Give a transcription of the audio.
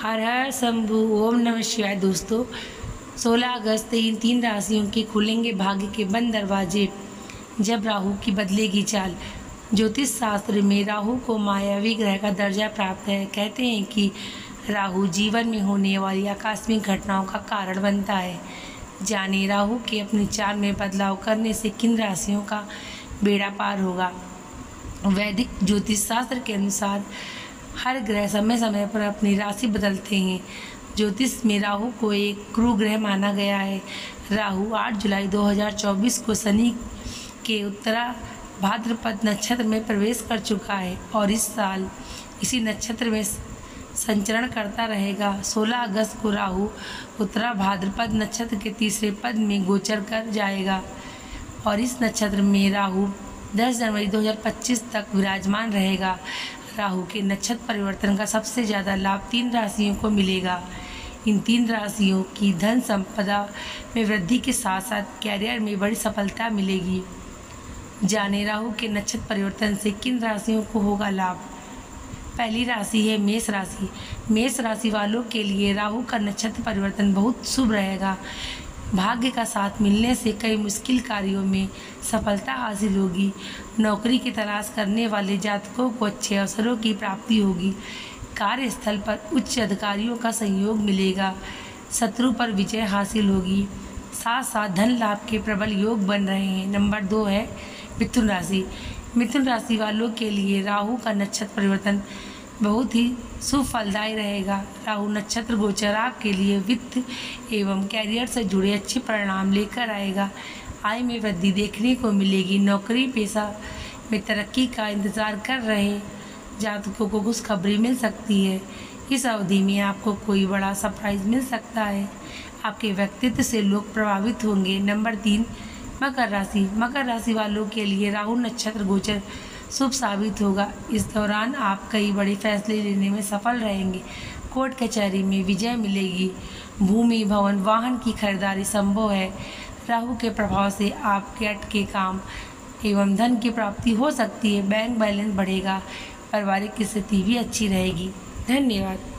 हर हर शंभु, ओम नमः शिवाय। दोस्तों 16 अगस्त इन तीन राशियों के खुलेंगे भाग्य के बंद दरवाजे। जब राहु की बदलेगी चाल, ज्योतिष शास्त्र में राहु को मायावी ग्रह का दर्जा प्राप्त है। कहते हैं कि राहु जीवन में होने वाली आकस्मिक घटनाओं का कारण बनता है। जाने राहु के अपने चाल में बदलाव करने से किन राशियों का बेड़ा पार होगा। वैदिक ज्योतिष शास्त्र के अनुसार हर ग्रह समय समय पर अपनी राशि बदलते हैं। ज्योतिष में राहु को एक क्रू ग्रह माना गया है। राहु 8 जुलाई 2024 को शनि के उत्तरा भाद्रपद नक्षत्र में प्रवेश कर चुका है और इस साल इसी नक्षत्र में संचरण करता रहेगा। 16 अगस्त को राहु उत्तरा भाद्रपद नक्षत्र के तीसरे पद में गोचर कर जाएगा और इस नक्षत्र में राहु 10 जनवरी 2025 तक विराजमान रहेगा। राहु के नक्षत्र परिवर्तन का सबसे ज़्यादा लाभ तीन राशियों को मिलेगा। इन तीन राशियों की धन संपदा में वृद्धि के साथ साथ कैरियर में बड़ी सफलता मिलेगी। जाने राहु के नक्षत्र परिवर्तन से किन राशियों को होगा लाभ? पहली राशि है मेष राशि। मेष राशि वालों के लिए राहु का नक्षत्र परिवर्तन बहुत शुभ रहेगा। भाग्य का साथ मिलने से कई मुश्किल कार्यों में सफलता हासिल होगी। नौकरी की तलाश करने वाले जातकों को अच्छे अवसरों की प्राप्ति होगी। कार्यस्थल पर उच्च अधिकारियों का सहयोग मिलेगा। शत्रु पर विजय हासिल होगी। साथ साथ धन लाभ के प्रबल योग बन रहे हैं। नंबर दो है मिथुन राशि। मिथुन राशि वालों के लिए राहु का नक्षत्र परिवर्तन बहुत ही सुफलदायी रहेगा। राहु नक्षत्र गोचर आपके लिए वित्त एवं कैरियर से जुड़े अच्छे परिणाम लेकर आएगा। आय में वृद्धि देखने को मिलेगी। नौकरी, पेशा में तरक्की का इंतज़ार कर रहे जातकों को खुशखबरी मिल सकती है। इस अवधि में आपको कोई बड़ा सरप्राइज़ मिल सकता है। आपके व्यक्तित्व से लोग प्रभावित होंगे। नंबर तीन, मकर राशि। मकर राशि वालों के लिए राहु नक्षत्र गोचर शुभ साबित होगा। इस दौरान आप कई बड़े फैसले लेने में सफल रहेंगे। कोर्ट कचहरी में विजय मिलेगी। भूमि, भवन, वाहन की खरीदारी संभव है। राहु के प्रभाव से आपके अटके काम एवं धन की प्राप्ति हो सकती है। बैंक बैलेंस बढ़ेगा। पारिवारिक स्थिति भी अच्छी रहेगी। धन्यवाद।